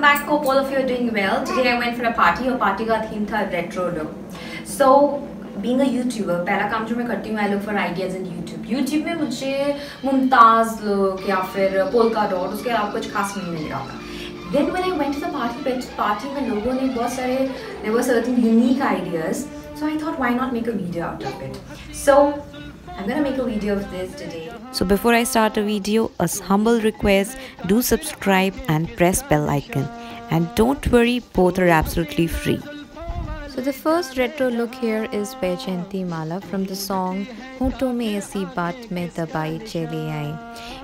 back. Hope all of you are doing well. Today I went for a party. और party का theme था retro look. So being a YouTuber, पहला काम जो मैं करती हूँ I look for ideas in YouTube. YouTube में मुझे मुमताज़ look या फिर polka dot उसके अलावा कुछ खास नहीं मिल रहा था. Then when I went to the party party when logo ne was there, there were certain unique ideas. So I thought why not make a video out of it. So I'm gonna make a video of this today. So before I start a video, a humble request, do subscribe and press bell icon. And don't worry, both are absolutely free. So the first retro look here is Vaijyanti Mala from the song Hoto mein aisi baat mein dabai chale aayi.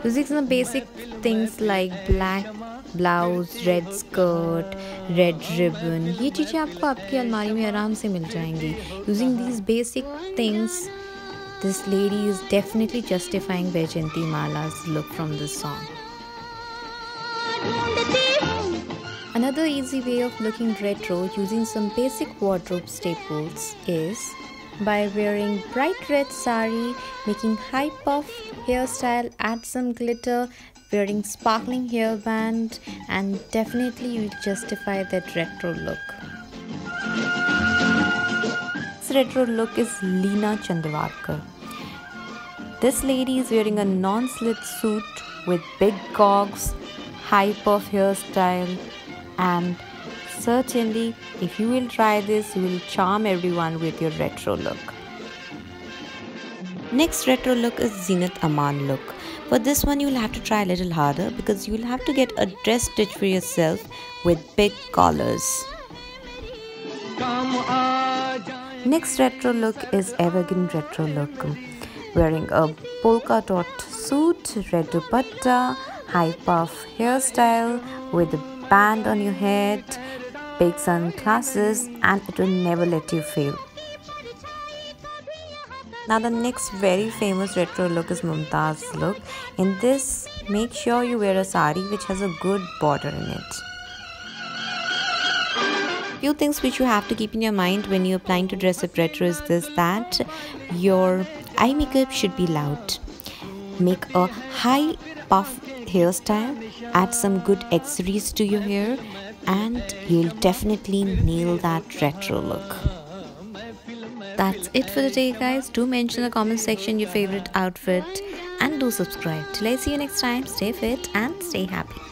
Using some basic things like black blouse, red skirt, red ribbon. ये चीज़ें आपको आपकी अलमारी में आराम से मिल जाएँगी. Using these basic things, this lady is definitely justifying Vaijyanti Mala's look from this song. Another easy way of looking retro using some basic wardrobe staples is by wearing bright red sari, making high puff hairstyle, add some glitter, wearing sparkling hairband and definitely you justify that retro look. This retro look is Leena Chandavarkar. This lady is wearing a non-slit suit with big gogs, high puff hairstyle and certainly if you will try this you will charm everyone with your retro look. Next retro look is Zeenat Aman look. For this one you will have to try a little harder because you will have to get a dress stitch for yourself with big collars. Next retro look is Evergreen retro look. Wearing a polka dot suit, red dupatta, high puff hairstyle with a band on your head, big sunglasses, and it will never let you fail. Now the next very famous retro look is Mumtaz look. In this, make sure you wear a sari which has a good border in it. Few things which you have to keep in your mind when you're planning to dress up retro is this that your eye makeup should be loud. Make a high puff hairstyle add some good accessories to your hair and you'll definitely nail that retro look. That's it for the day guys. Do mention in the comment section your favorite outfit and do subscribe. Till i see you next time stay fit and stay happy